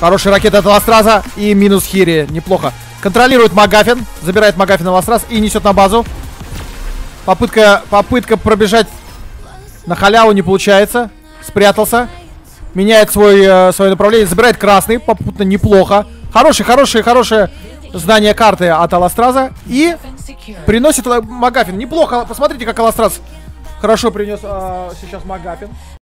Хорошая ракета от Ластраза и минус Хири. Неплохо. Контролирует Магафин. Забирает Магафин Ластраз и несет на базу. Попытка, попытка пробежать на халяву не получается. Спрятался. Меняет свой, э, свое направление. Забирает красный. Попутно неплохо. Хороший, хороший, хорошее знание карты от Аластраза. И приносит э, Магафин. Неплохо. Посмотрите, как Аластраз хорошо принес э, сейчас Магафин.